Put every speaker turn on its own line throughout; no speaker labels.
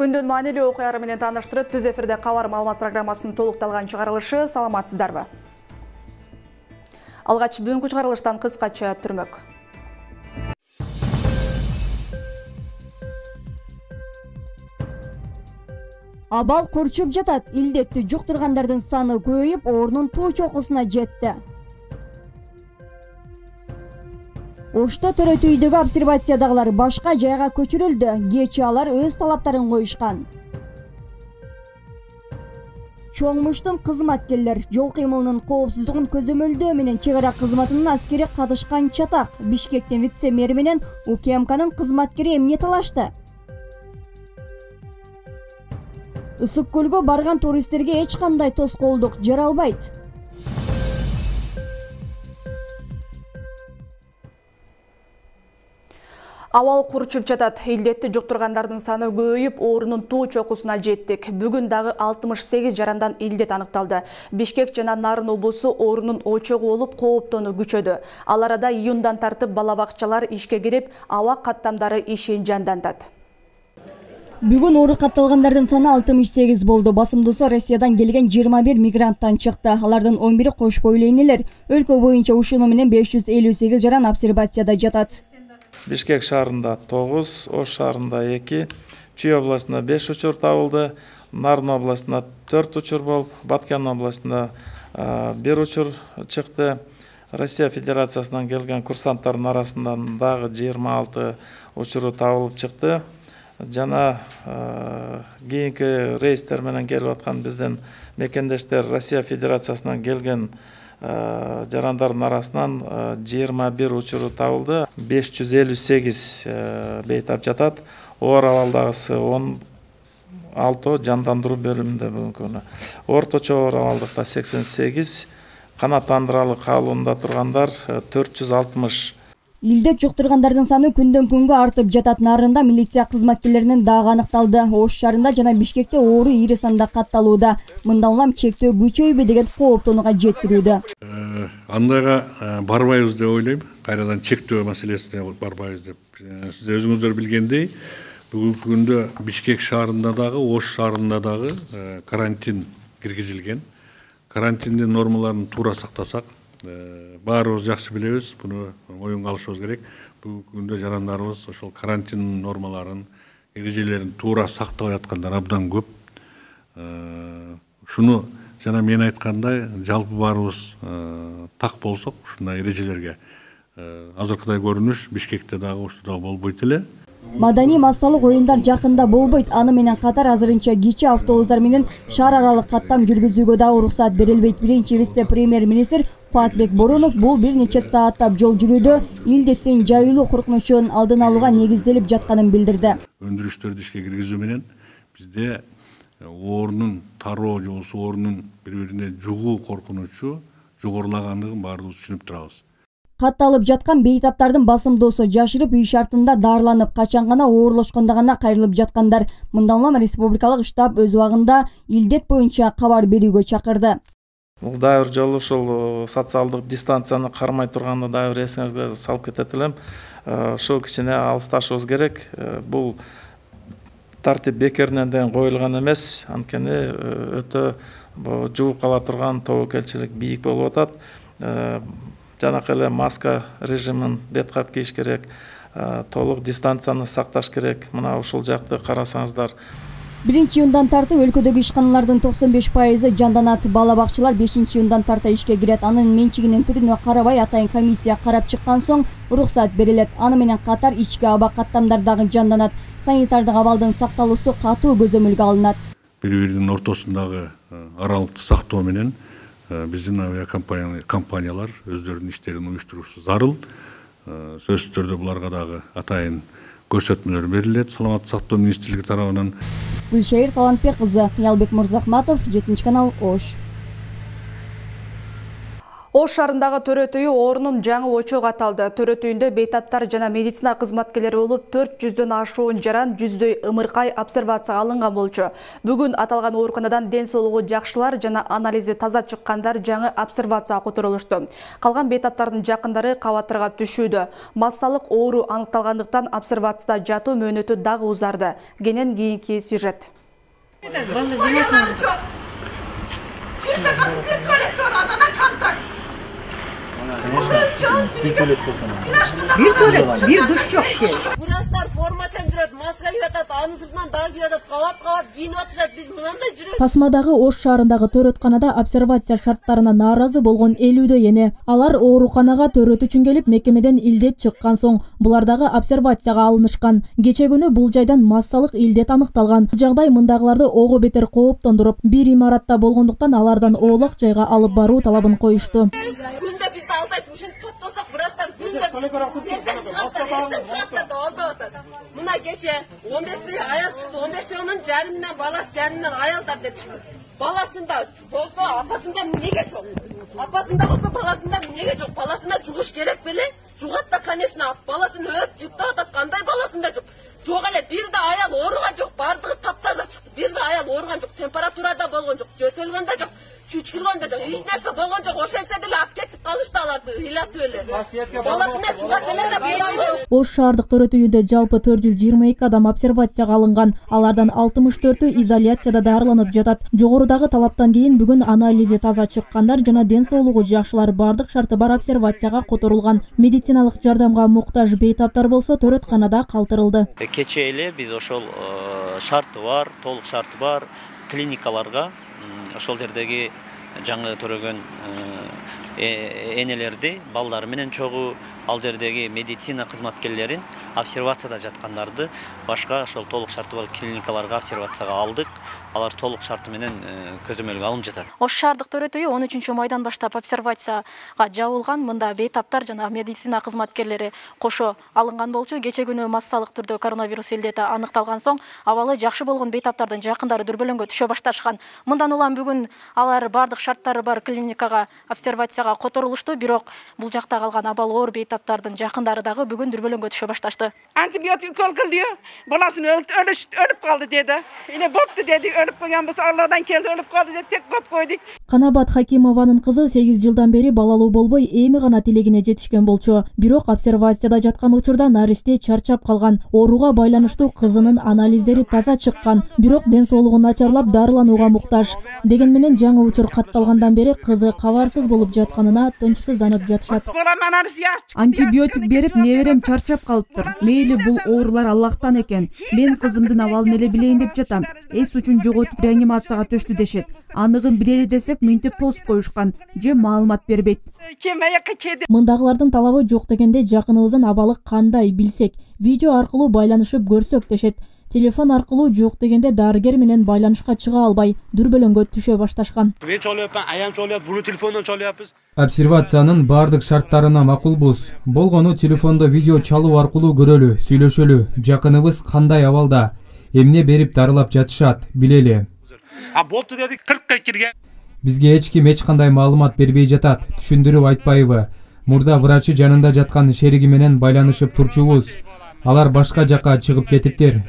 күндүн маанилүү окуялары менен тааныштырып түз эфирде кабар маалымат программасынын толукталган чыгарылышы саламатсыздарбы? Алгач бүгүнкү чыгарылыштан кыскача түрмөк.
Абал курчуп жатат илдетти жуктургандардын саны көбөйүп оорунун туу чокусуна жетти ошто төрөтү үйдөгү обсервациядагылар башка жайга көчүрүлдү кечээ алар өз талаптарын коюшкан. Чоң муштум кызматкерлер жол кыймылынын коопсуздугун көзөмөлдөө менен чек ара кызматынын аскери катышкан чатак бишкектин вице мэри менен укмкнын кызматкери эмне талашты ысык көлгө барган туристтерге эч кандай тоскоолдук жаралбайт
абал курчуп жатат. Илдетти жуктургандардын саны көбөйүп оорунун туу жеттик. Бүгүн дагы алтымыш сегиз жарандан илдет аныкталды. Бишкек жана нарын облусу оорунун очогу болуп кооптонуу күчөдү. Ал арада июндан тартып бала бакчалар ишке кирип аба каттамдары ишин жандантат
бүгүн оору катталгандардын саны алтымыш сегиз болду. Басымдуусу россиядан келген жыйырма бир мигранттан чыкты. Алардын он бири кош бойлуу энелер. Өлкө жүз элүү сегиз жаран обсервацияда жатат.
Бишкек шаарында тогуз ош шаарында эки чүй областында беш учур табылды нарын областында төрт учур болуп баткен областында бир учур чыкты. Россия федерациясынан келген курсанттардын арасынан жыйырма алты учуру табылып чыкты. Жана кийинки рейстер менен келип аткан биздин мекендештер россия федерациясынан келген жарандардын арасынан э, жыйырма бир учуру табылды. Беш жүз элүү сегиз э, бейтап жатат. Оор абалдагысы он алтоо жандандыруу бөлүмүндө бүгүнкү күнү орточо оор абалдыкта сексен сегиз канааттандыралы кабылуунда тургандар төрт жүз алтымыш
илдет жуктургандардын саны күндөн күнгө артып жатат нарында милиция кызматкерлеринин дагы аныкталды. Ош шаарында жана бишкекте оору ири санда катталууда. Мындан улам чектөө күчөйбү деген кооптонууга жеткирүүдө
э, андайга э, барбайбыз деп ойлойм. Кайрадан чектөө маселесине барбайбыз деп. Э, сиз өзүңүздөр билгендей бүгүнкү күндө бишкек шаарында дагы ош шаарында дагы карантин киргизилген. Карантиндин нормаларын туура сактасак баарыбыз жакшы билебиз. Буну моюнга алышыбыз керек. Бүгүнкү күндө жарандарыбыз ошол карантин нормаларын эрежелерин туура сактабай аткандар абдан көп. Э, ушуну жана мен айткандай жалпы баарыбыз э, так болсок ушундай эрежелерге азыркыдай көрүнүш бишкекте дагы ошто болбойт эле.
Маданий массалык оюндар жакында болбойт. Аны менен катар азырынча кичи автобустар менен шаар аралык каттам жүргүзүүгө дагы уруксат берилбейт. Биринчи вице премьер министр кубатбек боронов бул бир нече сааттап жол жүрүүдө илдеттин жайылуу коркунучун алдын алууга негизделип жатканын билдирди.
Өндүрүштөрдү ишке киргизүү менен бизде оорунун тароо же болбосо оорунун бири бирине жугуу коркунучу жогорулагандыгын баарыбыз түшүнүп турабыз
катталып жаткан бейтаптардын басымдоосу жашырып үй шартында даарыланып качан гана оорлошкондо гана кайрылып жаткандар мындан штаб өз убагында илдет боюнча кабар берүүгө чакырды
бул дагы бир жолу ушул социалдык дистанцияны кармай турганды дагы бир салып кетет элем ушул кичине алысташыбыз керек. Бул тартип бекеринен деген коюлган эмес анткени өтө жугуп кала турган тобокелчилик бийик болуп атат жанакы эле маска режимин бет кап кийиш керек толук дистанцияны сакташ керек. Мына ушул жакты карасаңыздар.
Биринчи июндан тартып өлкөдөгү ишканалардын токсон беш пайызы жанданат бала бакчалар бешинчи июндан тарта ишке кирет. Анын менчигинин түрүнө карабай атайын комиссия карап чыккан соң уруксат берилет. Аны менен катар ички аба каттамдар дагы жанданат санитардык абалдын сакталуусу катуу көзөмөлгө алынат.
Бири биринин ортосундагы аралыкты сактоо менен Э, биздин авиакомпаниялар өздөрүнүн иштерин уюштурушу зарыл. Э, сөзсүз түрдө буларга дагы атайын көрсөтмөлөр берилет саламаттык сактоо министрлиги тарабынан.
Гүлшайыр талантбек кызы кыялбек мырзахматов жетинчи канал ош.
Ош шаарындагы төрөт үйү орунун жаңы очогу аталды. Төрөт үйүндө бейтаптар жана медицина кызматкерлери болуп 400дөн ашуун жаран жүздөй ымыркай обсервацияга алынган болчу. Бүгүн аталган ооруканадан ден соолугу жакшылар жана анализи таза чыккандар жаңы обсервацияга которулушту. Калган бейтаптардын жакындары кабаттарга түшүүдө. Массалык оору аныкталгандыктан обсервацияда жатуу мөөнөтү дагы узарды. Кенен кийинки сюжет.
Bir tuvalet bir duş yok şey.
Врачтар формадан жүрөт, маска киіп атат, анын сыртынан дагы киіп атат, кабат кабат кийинип атышат. Биз мынандай жүрөбүз.
тасмадагы ош шаарындагы төрөтканада обсервация шарттарына нааразы болгон элүүдөй эне алар ооруканага төрөт үчүн келип мекемеден илдет чыккан соң булар дагы обсервацияга алынышкан. Кече күнү бул жайдан массалык илдет аныкталган. Жагдай мындагыларды ого бетер кооптондуруп бир имаратта болгондуктан алардан оолак жайга алып баруу талабын коюшту.
Күндө бизди алдайт, ушинтип топтосок врачтар күндө ертең чыгасыздар, ертең чыгасыздар деп албай атат. Мына кече 15 аял чыкты, 15 жылынын жарымынан баласы жарымынан аялдар деп чыкты. Баласында болсо апасында эмнеге жок? Апасында болсо баласында эмнеге жок? Баласында жугуш керек беле? Жугат да, конечно, баласын өп жыттап атат, кандай баласында жок? Жок эле бир да аял ооруган жок, бардыгы таптаза чыкты. Бир да аял ооруган жок, температурада болгон жок, жөтөлгөн да жок. чүчкүргөн да жок эч нерсе болгон жок ошентсе деле алып кетип калышты аларды ыйлатып эле баласына жугат эле деп ойлойм
ош шаардык төрөт үйүндө жалпы төрт жүз жыйырма эки адам обсервацияга алынган алардан алтымыш төртү изоляцияда дарыланып жатат жогорудагы талаптан кийин бүгүн анализи таза чыккандар жана ден соолугу жакшылар бардык шарты бар обсервацияга которулган медициналык жардамга муктаж бейтаптар болсо төрөтканада калтырылды
кечээ эле биз ошол шарты бар толук шарты бар. Клиникаларга ошол жердеги жаңы төрөгөн энелерди балдары менен чогуу ал жердеги медицина кызматкерлерин обсервацияда жаткандарды башка ошол толук шарты бар клиникаларга обсервацияга алдык. Алар толук шарты менен көзөмөлгө алынып жатат.
Ош шаардык төрөт үйү он үчүнчү майдан баштап обсервацияга жабылган мында бейтаптар жана медицина кызматкерлери кошо алынган болчу. Кечээ күнү массалык түрдө коронавирус илдети аныкталган соң абалы жакшы болгон бейтаптардын жакындары дүрбөлөңгө түшө башташкан. Мындан улам бүгүн алар баардык шарттары бар клиникага обсервацияга которулушту бирок бул жакта калган абалы оор бейтаптардын жакындары дагы бүгүн дүрбөлөңгө түшө башташты
Antibiyotik укол кылды. Баласын өлүп калды деди. Эне бопту деди, өлүп калган болсо Алладан келди, өлүп калды деп тек коп койдук.
канабат хакимованын кызы сегиз жылдан бери балалуу болбой эми гана тилегине жетишкен болчу бирок обсервацияда жаткан учурда наристе чарчап калган ооруга байланыштуу кызынын анализдери таза чыккан бирок ден соолугу начарлап дарыланууга муктаж дегени менен жаңы учур катталгандан бери кызы кабарсыз болуп жатканына тынчсызданып жатышат.
Антибиотик берип неберем чарчап калыптыр мейли бул оорулар аллахтан экен мен кызымдын абалын эле билейин деп жатам. Эс учун жоготуп реанимацияга төштү дешет. Аныгын билели десек мынтип тосуп коюшкан же маалымат бербейт.
Мындагылардын талабы жок дегенде жакыныбыздын абалы кандай билсек видео аркылуу байланышып көрсөк дешет. Телефон аркылуу жок дегенде дарыгер менен байланышка чыга албай дүрбөлөңгө түшө башташкан.
Мен чалыпмын аям чалып буну телефондон чалыппыз
обсервациянын баардык шарттарына макулбуз болгону телефондо видео чалуу аркылуу көрөлү сүйлөшөлү. Жакыныбыз кандай абалда? Эмне берип дарылап жатышат билели.
А болупту дедик кыркка кирген.
Бизге эч ким эч кандай маалымат бербей жатат түшүндүрүп айтпайбы. Мурда врачы жанында жаткан шериги менен байланышып турчубуз. Алар башка жака чыгып кетиптир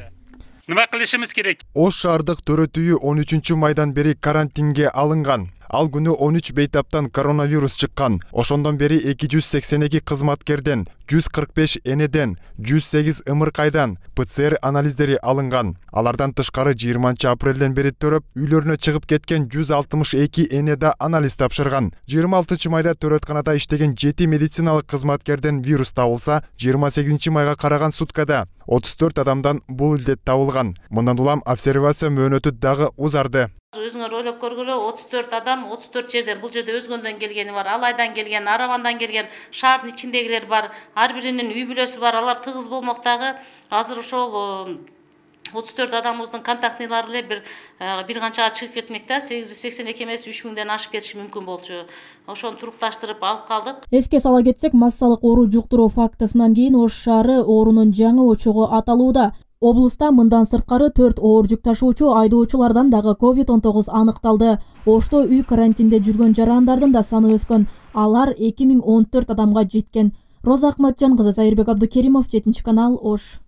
нема кылышыбыз керек
ош шаардык төрөт үйү он үчүнчү майдан бери карантинге алынган ал күнү он үч бейтаптан коронавирус чыккан ошондон бери эки жүз сексен эки кызматкерден жүз кырк беш энеден жүз сегиз ымыркайдан пцр анализдери алынган. Алардан тышкары жыйырманчы апрелден бери төрөп үйлөрүнө чыгып кеткен жүз алтымыш эки эне да анализ тапшырган. жыйырма алтынчы майда төрөтканада иштеген жети медициналык кызматкерден вирус табылса жыйырма сегизинчи майга караган суткада отуз төрт адамдан бул илдет табылган. Мындан улам обсервация мөөнөтү дагы узарды.
Өзүңөр ойлоп көргүлө отуз төрт адам отуз төрт жерден бул жерде өзгөндөн келгени бар алайдан келген аравандан келген шаардын ичиндегилер бар ар биринин үй бүлөсү бар алар тыгыз болмок дагы азыр ошол отуз төрт адамыбыздын контактныйлары эле бир бир канчага чыгып кетмек да сегиз жүз сексен эки эмес үч миңден ашып кетиши мүмкүн болчу. Ошону турукташтырып алып калдык.
Эске сала кетсек массалык оору жуктуруу фактысынан кийин ош шаары оорунун жаңы очогу аталууда. Облуста мындан сырткары төрт оор жүк ташуучу айдоочулардан дагы ковид он тогуз аныкталды. Ошто үй карантинде жүргөн жарандардын да саны өскөн. Алар эки миң он төрт адамга жеткен. Роза акматжан кызы зайырбек абдыкеримов жетинчи канал ош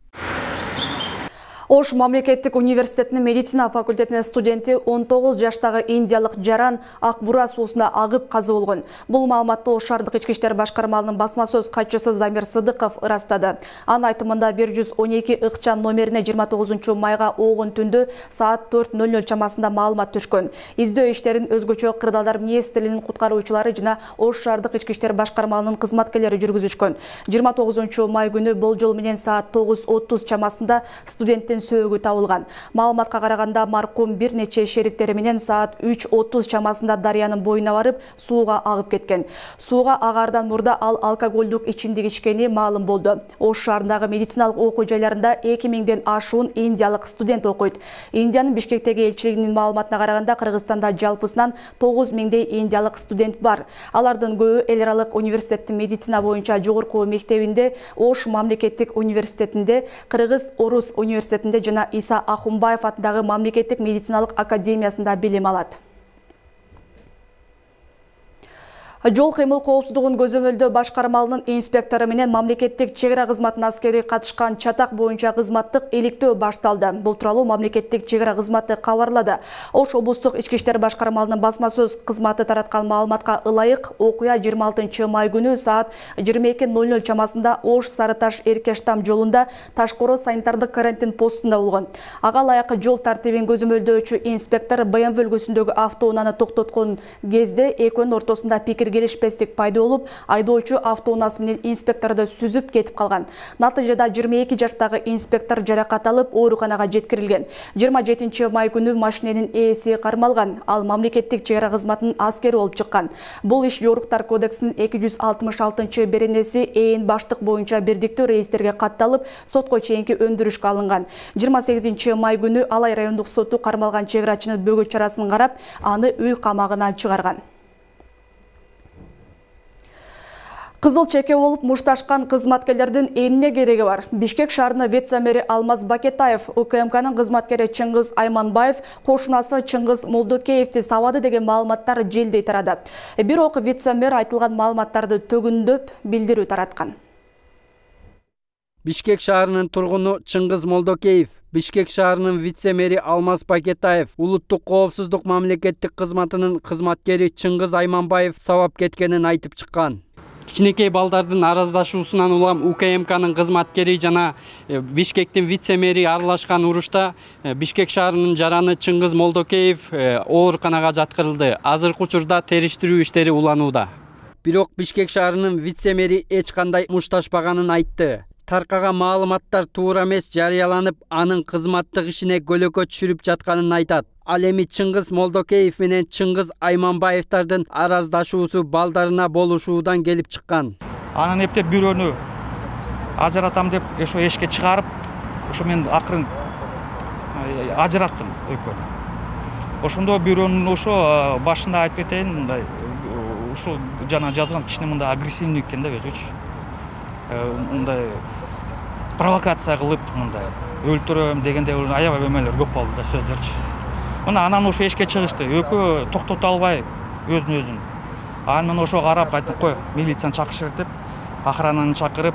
Ош мамлекеттик университетинин медицина факультетинин студенти 19 жаштагы индиялык жаран ак бура суусуна агып каза болгон. Бул маалыматты Ош шаардык ички иштер башкармалынын басма сөз катчысы Замир Сыдыков ырастады. Анын айтымында 112 ыкчам номерине 29 майга оогун түндө саат 4:00 чамасында маалымат түшкөн. Издөө иштерин өзгөчө кырдаалдар министрлигинин куткаруучулары жана Ош шаардык ички иштер башкармалынын кызматкерлери жүргүзүшкөн. 29 май күнү болжол менен саат 9:30 чамасында студенттин сөөгү табылган. Маалыматка караганда маркум бир нече шериктери менен саат үч отуз чамасында дарыянын боюна барып сууга агып кеткен. Сууга агаардан мурда ал алкоголдук ичимдик ичкени маалым болду. Ош шаарындагы медициналык окуу жайларында эки миңден ашуун индиялык студент окуйт. Индиянын бишкектеги элчилигинин маалыматына караганда кыргызстанда жалпысынан тогуз миңдей индиялык студент бар. Алардын көбү эл аралык университеттин медицина боюнча жогорку мектебинде ош мамлекеттик университетинде кыргыз орус университетинде жана иса ахунбаев атындагы мамлекеттик медициналык академиясында билим алат жол кыймыл коопсуздугун көзөмөлдөө башкармалынын инспектору менен мамлекеттик чек ара кызматынын аскери катышкан чатак боюнча кызматтык иликтөө башталды. Бул тууралуу мамлекеттик чек ара кызматы кабарлады. Ош облустук ички иштер башкармалынын басма сөз кызматы тараткан маалыматка ылайык окуя жыйырма алтынчы май күнү саат жыйырма эки ноль ноль чамасында ош сары таш эркештам жолунда ташкоро санитардык карантин постунда болгон. Ага ылайык жол тартибин көзөмөлдөөчү инспектор бмв үлгүсүндөгү автоунааны токтоткон кезде экөөнүн ортосунда пикир келишпестик пайда болуп айдоочу автоунаасы менен инспекторду сүзүп кетип калган. Натыйжада жыйырма эки жаштагы инспектор жаракат алып ооруканага жеткирилген. Жыйырма жетинчи май күнү машиненин ээси кармалган ал мамлекеттик чек ара кызматынын аскери болуп чыккан. Бул иш жоруктар кодексинин эки жүз алтымыш алтынчы беренеси ээн баштык боюнча бирдиктүү реестрге катталып сотко чейинки өндүрүшкө алынган. Жыйырма сегизинчи май күнү алай райондук соту кармалган чек арачынын бөгөт чарасын карап аны үй камагынан чыгарган. Кызыл чеке болуп мушташкан кызматкерлердин эмне кереги бар. Бишкек шаарынын вице мэри алмаз бакетаев укмкнын кызматкери чыңгыз айманбаев кошунасы чыңгыз молдокеевди сабады деген маалыматтар желдей тарады. Бирок вице мэр айтылган маалыматтарды төгүндөп билдирүү тараткан
бишкек шаарынын тургуну чыңгыз молдокеев бишкек шаарынын вице мэри алмаз пакетаев улуттук коопсуздук мамлекеттик кызматынын кызматкери чыңгыз айманбаев сабап кеткенин айтып чыккан кичинекей балдардын араздашуусунан улам укмкнын кызматкери жана бишкектин вице мэри аралашкан урушта бишкек шаарынын жараны чыңгыз молдокеев ооруканага жаткырылды. Азыркы учурда териштирүү иштери уланууда. Бирок бишкек шаарынын вице мэри эч кандай мушташпаганын айтты таркаган маалыматтар туура эмес жарыяланып анын кызматтык ишине көлөкө түшүрүп жатканын айтат. Ал эми чыңгыз молдокеев менен чыңгыз айманбаевдардын араздашуусу балдарына болушуудан келип чыккан.
Анан эптеп бирөөнү ажыратам деп ошо эшикке чыгарып ошо мен акырын ажыраттым экөөнү ошондо бирөөнүн ошо башында айтып кетейин мындай ушул жана жазган кичине мындай агрессивный экен да өзүчү мындай провокация кылып мындай өлтүрөм дегендей аябай эмелер көп болду да сөздөрчү. Мына анан ошо эшикке чыгышты. Экөө токтото албай өзүн өзүн анан мен ошого карап айттым кой милицияны чакырышат деп охрананы чакырып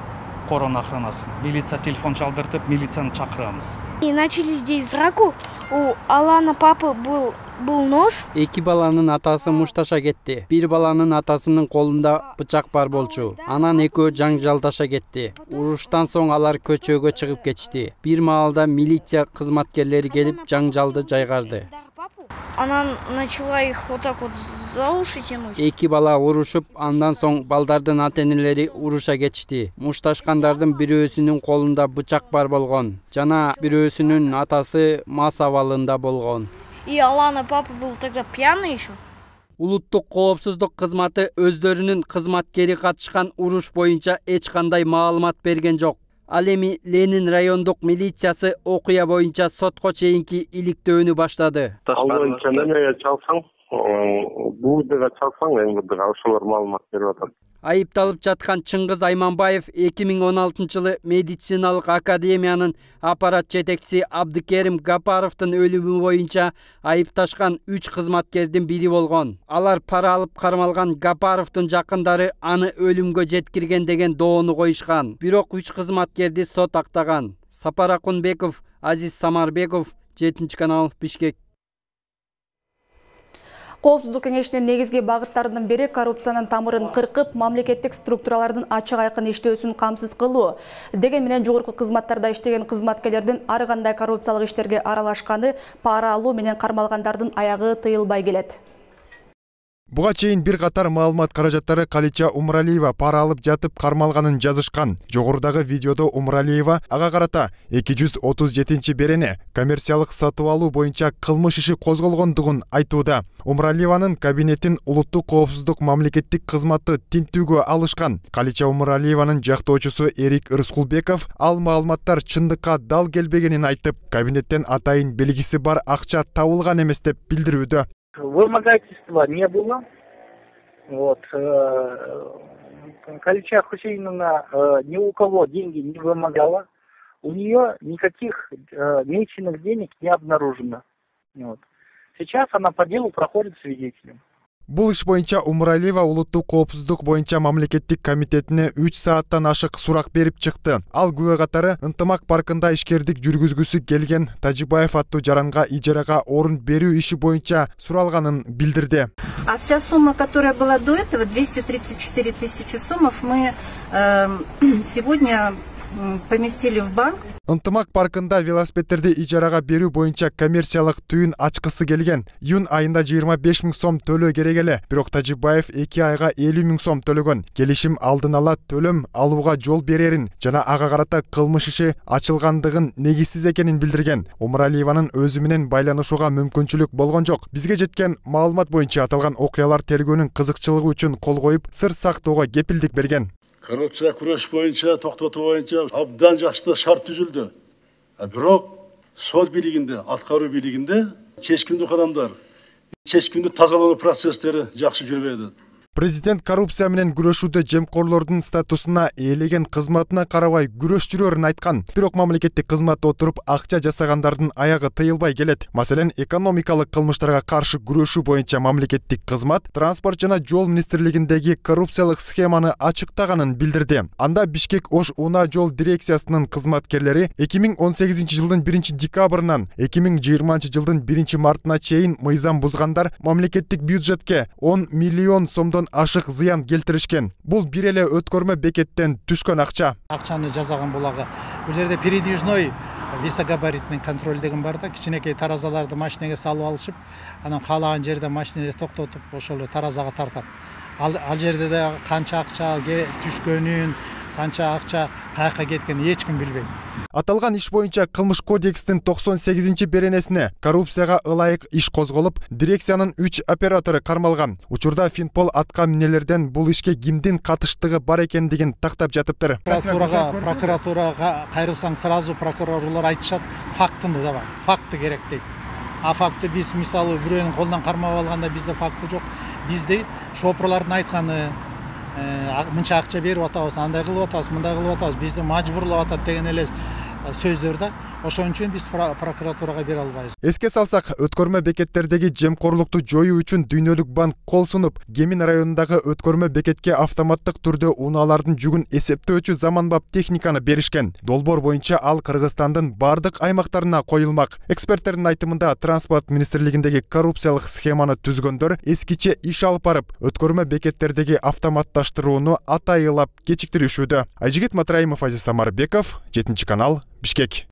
корона охранасын милиция телефон чалдыртып милицияны чакырганбыз
и начали здесь драку. У алана папы был был нож?
Эки баланын атасы мушташа кетти. Бир баланын атасынын колунда бычак бар болчу. Анан экөө жаңжалдаша кетти. Уруштан соң алар көчөгө чыгып кетишти. Бир маалда милиция кызматкерлери келип жаңжалды жайгарды.
Она начала их вот так вот за уши тянуть?
Эки бала урушуп андан соң балдардын ата энелери уруша кетишти. Мушташкандардын бирөөсүнүн колунда бычак бар болгон. Жана бирөөсүнүн атасы мас абалында болгон.
И алана папа был тогда пьяный еще
улуттук коопсуздук кызматы өздөрүнүн кызматкери катышкан уруш боюнча эч кандай маалымат берген жок. Ал эми ленин райондук милициясы окуя боюнча сотко чейинки иликтөөнү баштады.
Ал боюнча немеге чалсаң буудга чалсаң мбдга ошолор маалымат берип атат.
Айыпталып жаткан чыңгыз айманбаев эки миң он алтынчы жылы медициналык академиянын аппарат жетекчиси абдыкерим гапаровдун өлүмү боюнча айыпташкан үч кызматкердин бири болгон. Алар пара алып кармалган гапаровдун жакындары аны өлүмгө жеткирген деген доону коюшкан. Бирок үч кызматкерди сот актаган. Сапар акунбеков азиз самарбеков жетинчи канал бишкек
коопсуздук кеңешинин негизги багыттарынын бири коррупциянын тамырын кыркып мамлекеттик структуралардын ачык айкын иштөөсүн камсыз кылуу. Деген менен жогорку кызматтарда иштеген кызматкерлердин ар кандай коррупциялык иштерге аралашканы пара алуу менен кармалгандардын аягы тыйылбай келет.
Буга чейин бир катар маалымат каражаттары калича умралиева пара алып жатып кармалганын жазышкан. Жогорудагы видеодо умралиева ага карата эки жүз отуз жетинчи берене коммерциялык сатып алуу боюнча кылмыш иши козголгондугун айтууда. Умралиеванын кабинетин улуттук коопсуздук мамлекеттик кызматы тинтүүгө алышкан. Калича умралиеванын жактоочусу эрик рыскулбеков ал маалыматтар чындыкка дал келбегенин айтып кабинеттен атайын белгиси бар акча табылган эмес деп билдирүүдө
Вымогательства не было. Вот. Э, Калича Хусейновна э, ни у кого деньги не вымогала. У нее никаких э, меченых денег не обнаружено. Вот. Сейчас она по делу проходит свидетелем.
Бул иш боюнча умуралиева улуттук коопсуздук боюнча мамлекеттик комитетине үч сааттан ашык сурак берип чыкты ал күбө катары ынтымак паркында ишкердик жүргүзгүсү келген тажибаев аттуу жаранга ижарага орун берүү иши боюнча суралганын билдирди
а вся сумма которая была до этого двести тридцать четыре тысячи сомов мы сегодня поместили в банк.
Ынтымак паркында велосипедтерди ижарага берүү боюнча коммерциялык түйүн ачкысы келген. Июнь айында жыйырма беш миң сом төлөө керек эле бирок тажибаев эки айга элүү миң сом төлөгөн келишим алдын ала төлөм алууга жол берерин жана ага карата кылмыш иши ачылгандыгын негизсиз экенин билдирген омуралиеванын өзү менен байланышууга мүмкүнчүлүк болгон жок бизге жеткен маалымат боюнча аталган окуялар тергөөнүн кызыкчылыгы үчүн кол коюп сыр сактоого кепилдик берген.
Коррупцияға күреш бойынша тоқтату бойынша абдан жақсы шарт түзілді. Бирок сот бийлигинде аткаруу бийлигинде чечкиндүү кадамдар чечкиндүү тазалоо процесстери жакшы жүрбөй атат
президент коррупция менен күрөшүүдө жемкорлордун статусуна ээлеген кызматына карабай күрөш жүрөрүн айткан. Бирок мамлекеттик кызматта отуруп акча жасагандардын аягы тыйылбай келет. Маселен экономикалык кылмыштарга каршы күрөшүү боюнча мамлекеттик кызмат транспорт жана жол министрлигиндеги коррупциялык схеманы ачыктаганын билдирди. Анда бишкек ош унаа жол дирекциясынын кызматкерлери эки миң он сегизинчи жылдын биринчи декабрынан эки миң жыйырманчы жылдын биринчи мартына чейин мыйзам бузгандар мамлекеттик бюджетке он миллион сомдон ашык зыян келтиришкен бул бир эле өткөрмө бекеттен түшкөн акча
акчаны жасаган булагы бул жерде передвижной весогабаритный контроль деген бар да. Кичинекей таразаларды машинеге салып алышып анан каалаган жерде машинени токтотуп ошол таразага тартат ал жерде дагы канча акча түшкөнүн каяка кеткенин эч ким билбейт
аталган иш боюнча кылмыш кодекстин токсон сегизинчи беренесине коррупцияга ылайык иш козголуп дирекциянын үч оператору кармалган учурда финпол атка минелерден бул ишке кимдин катыштыгы бар экендигин тактап жатыптыр
прокуратурага прокуратурага кайрылсаң сразу прокурорлор айтышат фактыны давай факты керек дейт а факты биз мисалы бирөөнүн колунан кармап алганда бизде факты жок бизде шопурлардын айтканы мынча акча берип атабыз андай кылып атабыз мындай кылып атабыз бизди мажбурлап атат деген эле сөздөр да ошон үчүн биз прокуратурага бере албайбыз.
Эске салсак өткөрмө бекеттердеги жемкорлукту жоюу үчүн дүйнөлүк банк кол сунуп кемин районундагы өткөрмө бекетке автоматтык түрдө унаалардын жүгүн эсептөөчү заманбап техниканы беришкен. Долбоор боюнча ал кыргызстандын бардык аймактарына коюлмак. Эксперттердин айтымында транспорт министрлигиндеги коррупциялык схеманы түзгөндөр эскиче иш алып барып өткөрмө бекеттердеги автоматташтырууну атайылап кечиктиришүүдө. Айжигит матраимов азиз самарбеков жетинчи канал бишкек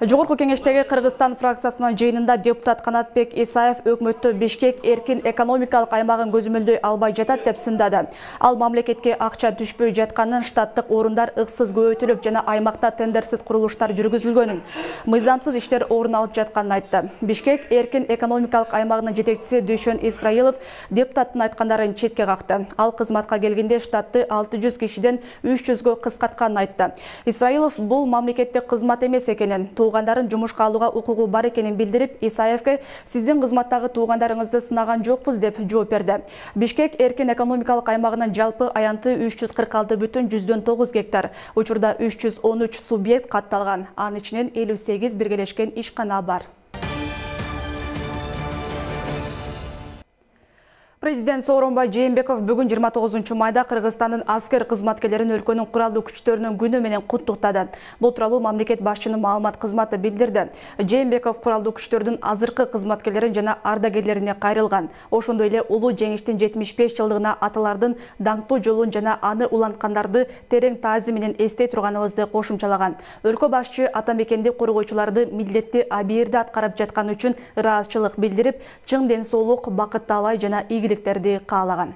Жогорку кеңештеги Кыргызстан фракциясынын жыйынында депутат Канатбек Исаев өкмөттү Бишкек эркин экономикалык аймагын көзөмөлдөй албай жатат деп сындады. Ал мамлекетке акча түшпөй жатканын, штаттык орундар ыксыз көбөйтүлүп жана аймакта тендерсиз курулуштар жүргүзүлгөнүн, мыйзамсыз иштер орун алып жатканын айтты. Бишкек эркин экономикалык аймагынын жетекчиси Дүйшөн Исраилов депутаттын айткандарын четке какты. Ал кызматка келгенде штатты 600 кишиден 300гө кыскартканын айтты. Исраилов бул мамлекеттик кызмат эмес экенин, туугандарын жумушка алууга укугу бар экенин билдирип исаевке сиздин кызматтагы туугандарыңызды сынаган жокпуз деп жооп берди бишкек эркин экономикалык аймагынын жалпы аянты үч жүз кырк алты бүтүн жүздөн тогуз гектар. Учурда үч жүз он үч субъект катталган анын ичинен элүү сегиз биргелешкен бар. Президент Сооронбай Жээнбеков бүгін 29 майда Кыргызстандын аскер кызматкерлерин өлкөнүн куралдуу күчтөрүнүн күнү менен куттуктады. Бул тууралуу мамлекет башчынын маалымат кызматы билдирди. Жээнбеков куралдуу күчтөрдүн азыркы кызматкерлерин жана ардагерлерине кайрылган. Ошондой эле улуу жеңиштин 75 жылдыгына аталардын даңктуу жолун жана аны уланткандарды терең таазим менен эстей турганыбызды кошумчалаган. Өлкө башчы ата мекенди коргоочуларды милдетти абийирди аткарып жатканы үчүн ыраазычылык билдирип, чың ден соолук, бакыт таалай жана ийгилик ийгиликтерди каалаган.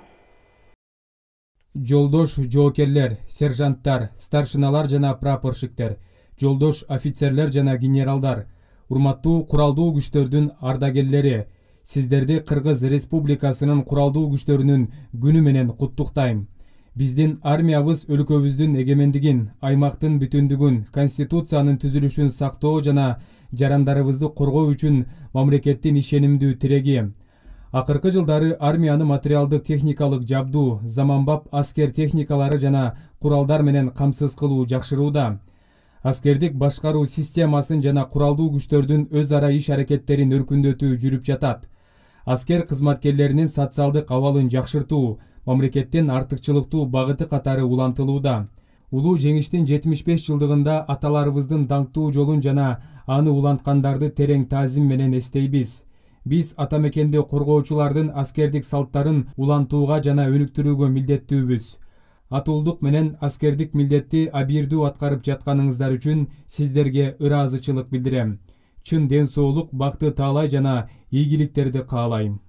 Жолдош жоокерлер сержанттар старшиналар жана прапорщиктер жолдош офицерлер жана генералдар урматтуу куралдуу күчтөрдүн ардагерлери сиздерди кыргыз республикасынын куралдуу күчтөрүнүн күнү менен куттуктайм биздин армиябыз өлкөбүздүн эгемендигин аймактын бүтүндүгүн конституциянын түзүлүшүн сактоо жана жарандарыбызды коргоо үчүн мамлекеттин ишенимдүү тиреги акыркы жылдары армияны материалдык техникалык жабдуу заманбап аскер техникалары жана куралдар менен камсыз кылуу жакшырууда. Аскердик башкаруу системасын жана куралдуу күчтөрдүн өз ара иш аракеттерин өркүндөтүү жүрүп жатат. Аскер кызматкерлеринин социалдык абалын жакшыртуу мамлекеттин артыкчылыктуу багыты катары улантылууда. Улуу жеңиштин жетимиш беш жылдыгында аталарыбыздын даңктуу жолун жана аны уланткандарды терең таазим менен эстейбиз биз ата мекенди коргоочулардын аскердик салттарын улантууга жана өнүктүрүүгө милдеттүүбүз. Атуулдук менен аскердик милдетти абийирдүү аткарып жатканыңыздар үчүн сиздерге ыраазычылык билдирем. Чын ден соолук бакыт таалай жана ийгиликтерди каалайм.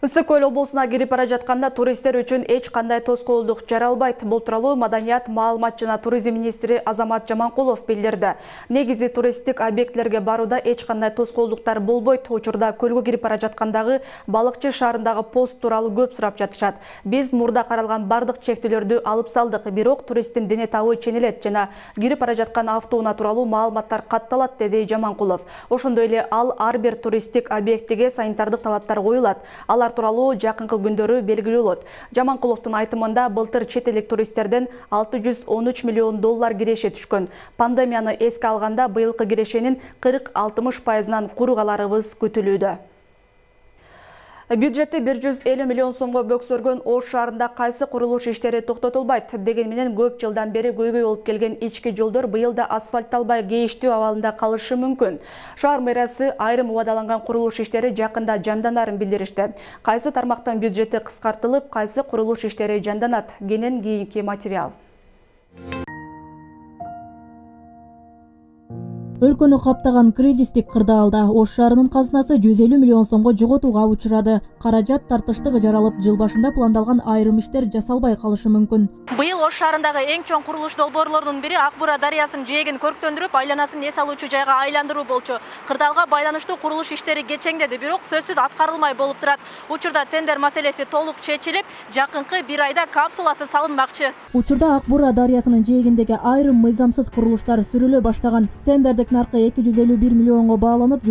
Ысык көл облусуна кирип бара жатканда туристтер үчүн эч кандай тоскоолдук жаралбайт. Бул тууралуу маданият маалымат жана туризм министри азамат жаманкулов билдирди. Негизи туристтик объектилерге барууда эч кандай тоскоолдуктар болбойт. Учурда көлгө кирип бара жаткандагы балыкчы шаарындагы пост тууралуу көп сурап жатышат. Биз мурда каралган бардык чектөөлөрдү алып салдык бирок туристтин дене табы ченелет жана кирип бара жаткан автоунаа тууралуу маалыматтар катталат деди жаманкулов. Ошондой эле ал ар бир туристтик объектиге санитардык талаптар коюлат. Алар тууралуу жакынкы күндөрү белгилүү болот. Жаманкуловдун айтымында былтыр чет элдик туристтерден алты жүз он үч миллион доллар киреше түшкөн. Пандемияны эске алганда быйылкы кирешенин кырк алтымыш пайызынан куру каларыбыз күтүлүүдө жүз элүү миллион сомго бөксөргөн ош шаарында кайсы курулуш иштери токтотулбайт деген менен көп жылдан бери көйгөй болуп келген ички жолдор быйыл да асфальтталбай кейиштүү абалында калышы мүмкүн. Шаар мэриясы айрым убадаланган курулуш иштери жакында жанданарын билдиришти. Кайсы тармактын бюджети кыскартылып кайсы курулуш иштери жанданат кенен кийинки материал.
Өлкөнү каптаган кризистик кырдаалда ош шаарынын казынасы жүз элүү миллион сомго жоготууга учурады каражат тартыштык жаралып жыл башында пландалган айрым иштер жасалбай калышы мүмкүн
быйыл ош шаарындагы эң чоң курулуш долбоорлорунун бири ак бура дарыясынын жээгин көрктөндүрүп айланасын эс алуучу жайга айландыруу болчу. Кырдаалга байланыштуу курулуш иштери кечеңдеди бирок сөзсүз аткарылмай болуп турат учурда тендер маселеси толук чечилип жакынкы бир айда капсуласы салынмакчы
учурда ак бура дарыясынын жээгиндеги айрым мыйзамсыз курулуштар сүрүлө баштаган тендердик наркы эки жүз элүү бир миллионго бааланып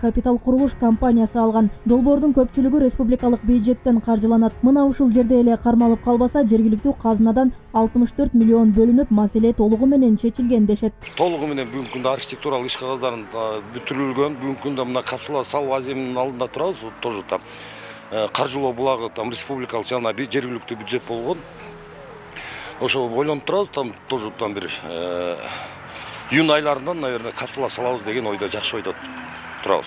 капитал курулуш компаниясы алган долбоордун көпчүлүгү республикалык бюджеттен каржыланат мына ушул жерде эле кармалып калбаса жергиликтүү казынадан алтымыш төрт миллион бөлүнүп маселе толугу менен чечилген дешет.
Толугу менен бүгүнкү күндө архитектуралык иш кагаздарын бүтүрүлгөн. Бүгүнкү күндө мына капсула салуу аземинин алдында турабыз тоже там э, каржылоо булагы там республикалык жана жергиликтүү бюджет болгон. Ошо ойлонуп турабыз там тоже там бир э, июнь айларынан наверное капсула салабыз деген ойдо жакшы ойдо турабыз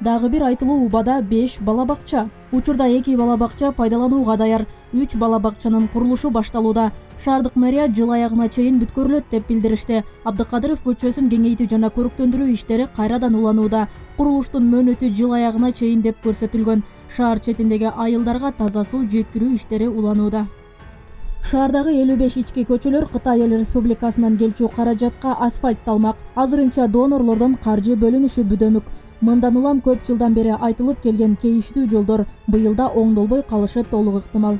дагы бир айтылуу убада беш бала бакча учурда эки бала бакча пайдаланууга даяр. Үч бала бакчанын курулушу башталууда шаардык мэрия жыл аягына чейин бүткөрүлөт деп билдиришти абдыкадыров көчөсүн кеңейтүү жана көрктөндүрүү иштери кайрадан уланууда. Курулуштун мөөнөтү жыл аягына чейин деп көрсөтүлгөн. Шаар четиндеги айылдарга таза суу жеткирүү иштери уланууда. Шаардагы элүү беш ички көчөлөр кытай эл республикасынан келчү каражатка асфальтталмак. Азырынча донорлордон каржы бөлүнүшү бүдөмүк мындан улам көп жылдан бери айтылып келген кейиштүү жолдор быйыл да оңдолбой калышы толук ыктымал.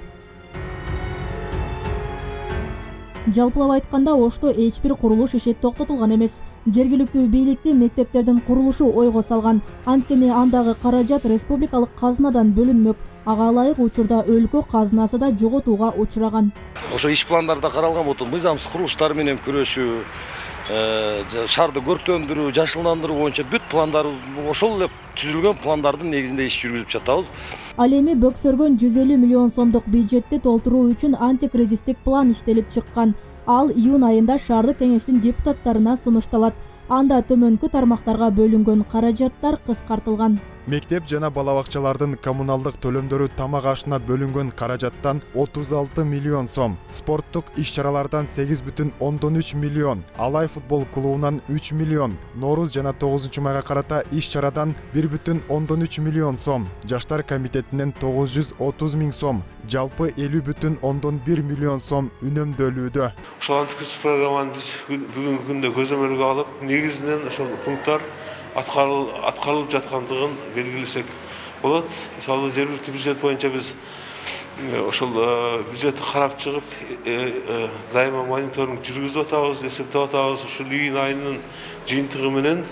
Жалпылап айтканда ошто эч бир курулуш иши токтотулган эмес. Жергиликтүү бийликти мектептердин курулушу ойго салган. Анткени андагы каражат республикалык казынадан бөлүнмөк ага ылайык учурда өлкө казынасы да жоготууга учураган.
Ошо иш пландарда каралган болот мыйзамсыз курулуштар менен күрөшүү э, шаарды көрктөндүрүү жашылдандыруу боюнча бүт пландарыбыз ошол эле түзүлгөн пландардын негизинде иш жүргүзүп жатабыз.
Ал эми бөксөргөн жүз элүү миллион сомдук бюджетти толтуруу үчүн антикризистик план иштелип чыккан. Ал июнь айында шаардык кеңештин депутаттарына сунушталат. Анда төмөнкү тармактарга бөлүнгөн каражаттар кыскартылган
мектеп жана бала бакчалардын коммуналдык төлөмдөрү тамак ашына бөлүнгөн каражаттан отуз алты миллион сом чаралардан сегиз бүтүн ондон үч миллион алай футбол клубунан үч миллион нооруз жана тогузунчу майга карата иш чарадан бир бүтүн ондон үч миллион сом жаштар жүз отуз миң сом жалпы элүү бүтүн ондон бир миллион сом үнөмдөлүүдө
ошол антикризис программаны биз бүгүнкү күндө көзөмөлгө алып негизинен ошол пункттар аткарылып жаткандыгын белгилесек болот мисалы жергиликтүү бюджет боюнча биз ошол бюджетти карап чыгып дайыма мониторинг жүргүзүп атабыз эсептеп атабыз. Ушул июнь айынын жыйынтыгы менен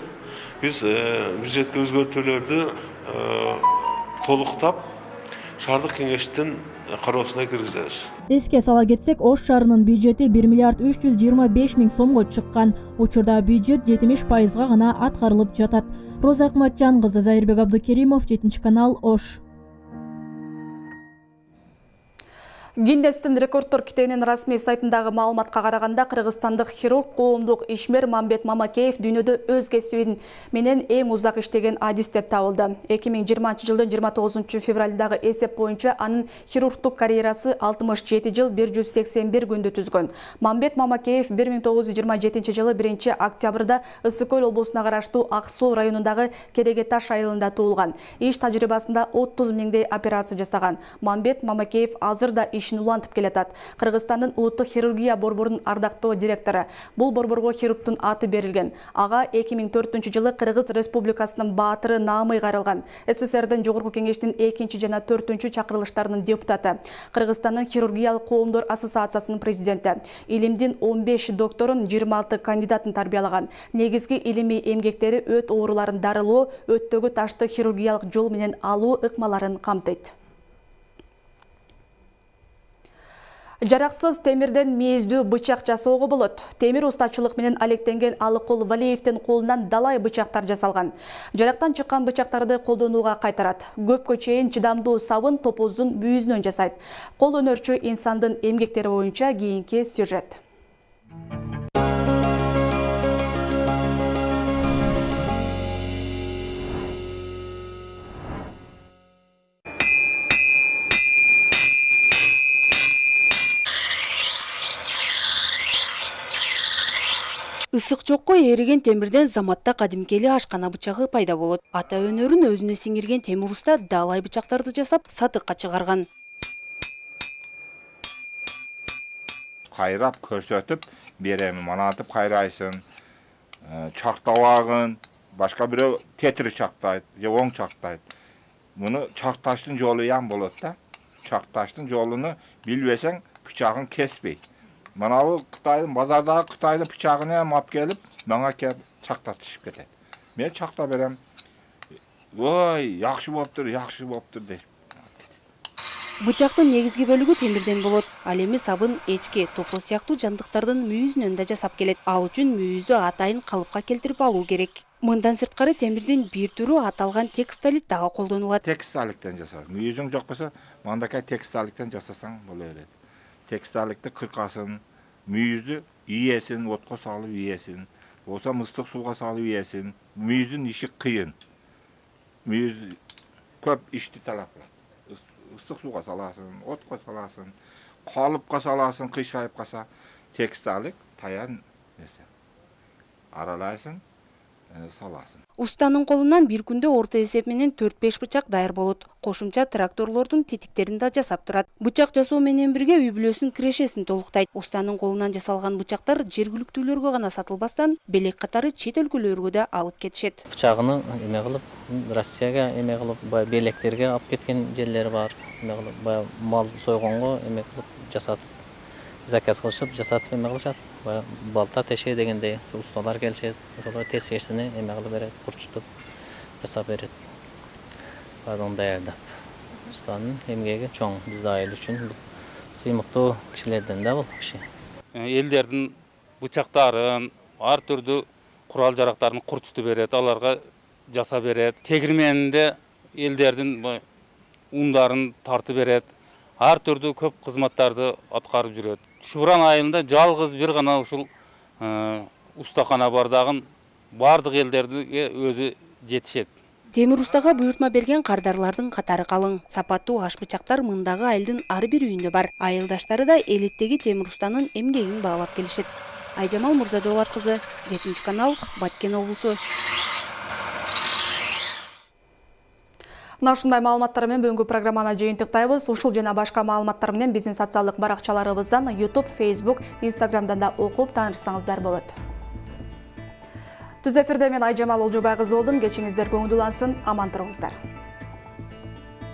биз бюджетке өзгөртүүлөрдү толуктап шаардык кеңештин кароосуна киргизебиз.
Эске сала кетсек ош шаарынын бюджети бир миллиард үч жүз жыйырма беш миң сомго чыккан. Учурда бюджет жетимиш пайызга гана аткарылып жатат. Роза акматжан кызы зайырбек абдыкеримов жетинчи канал ош.
Гиннестин рекордтор китебинин расмий сайтындагы маалыматка караганда кыргызстандык хирург коомдук ишмер мамбет мамакеев дүйнөдө өз кесибин менен эң узак иштеген адис деп табылды. эки миң жыйырманчы жылдын жыйырма тогузунчу февралдагы эсеп боюнча анын хирургдук карьерасы алтымыш жети жыл бир жүз сексен бир күндү түзгөн. Мамбет мамакеев бир миң тогуз жүз жыйырма жетинчи жылы биринчи октябрда ысык көл облусуна караштуу ак суу районундагы кереге айылында туулган иш тажрыйбасында отуз миңдей операция жасаган мамбет мамакеев азыр ишин улантып келатат. Кыргызстандын улуттук хирургия борборунун ардактуу директору. Бул борборго хирургдун аты берилген. Ага эки миң төртүнчү жылы кыргыз республикасынын баатыры наамый кайрылган. Сссрдин жогорку кеңештин экинчи жана төртүнчү чакырылыштарынын депутаты. Кыргызстандын хирургиялык коомдор ассоциациясынын президенти. Илимдин он беш докторун жыйырма алты кандидатын тарбиялаган. Негизги илимий эмгектери өт ооруларын дарылоо өттөгү ташты хирургиялык жол менен алуу ыкмаларын камтыйт жараксыз темирден мээздүү бычак жасоого болот. Темир устачылык менен алектенген алыкул валеевдин колунан далай бычактар жасалган. Жарактан чыккан бычактарды колдонууга кайтарат. Көпкө чейин чыдамдуу сабын топоздун мүйүзүнөн жасайт. Кол өнөрчү инсандын эмгектери боюнча кийинки сюжет
ысык жокко ээриген темирден заматта кадимки эле ашкана бычагы пайда болот. Ата өнөрүн өзүнө сиңирген темир уста даалай бычактарды жасап сатыкка чыгарган.
Кайрап көрсөтүп берем манатып кайрайсың э, чактабагын башка бирөө тетир чактайт же оң чактайт. Муну чакташтын жолу ям болот да. Чакташтын жолуну билбесең бычагың кеспейт. Мынабу кытайдын базардагы кытайдын бычагын эми алып келип мага келип чактатышып кетет мен чактап берем. Ой жакшы болуптур жакшы болуптур дейт
бычактын негизги бөлүгү темирден болот. Ал эми сабын эчке топоз сыяктуу жандыктардын мүйүзүнөн да жасап келет ал үчүн мүйүздү атайын калыпка келтирип алуу керек. Мындан сырткары темирдин бир түрү аталган текстолит дагы колдонулат
текстоликтен жасалат мүйүзүң жок болсо мындакай текстоликтен жасасаң боло берет тексталикти кыркасын мүйүздү ийесин отко салып ийесин болбосо ыстык сууга салып ийесин мүйүздүн иши кыйын. Мүйіз көп ішті талап қылады ыстық суға саласың отқа саласың қалыпқа саласың қишайып қалса тексталик таян несі аралайсың саласың.
Устанын колунан бир күндө орто эсеп менен төрт беш бычак даяр болот. Кошумча тракторлордун тетиктерин да жасап турат. Бычак жасоо менен бирге үй бүлөсүнүн кирешесин толуктайт. Устанын колунан жасалган бычактар жергиликтүүлөргө гана сатылбастан белек катары чет өлкөлөргө да алып кетишет.
Бычагыны эме кылып россияга эме кылып баягы белектерге алып кеткен жерлери бар. Эме кылып баягы мал сойгонго эме кылып жасатып заказ кылышып жасатып эме кылышат. Балта теше дегендей усталар келишет ошолор тешесини эме кылып берет курчутуп жасап берет баардыгын даярдап устанын эмгеги чоң биздин айыл үчүн сыймыктуу кишилерден да бул киши
элдердин бычактарын ар түрдүү курал жарактарын курчутуп берет аларга жасап берет тегирменинде элдердин ундарын тартып берет ар түрдүү көп кызматтарды аткарып жүрөт шубран айылында жалгыз бир гана ушул устакана бар дагы баардык элдерге өзү жетишет
темир устага буйртма берген кардарлардын катары калың сапаттуу аш бычактар мындагы айылдын ар бир бар. Айылдаштары да элеттеги темир устанын эмгегин баалап келишет айжамал мырзадолат кызы жетинчи канал баткен облусу
мына ушундай маалыматтар менен бүгүнкү программаны жыйынтыктайбыз ушул жана башка маалыматтар менен биздин социалдык баракчаларыбыздан youtube facebook instagramдан да окуп таанышсаңыздар болот. Түз эфирде мен айжамал олжобай кызы болдум кечиңиздер көңүл улансын аман туруңуздар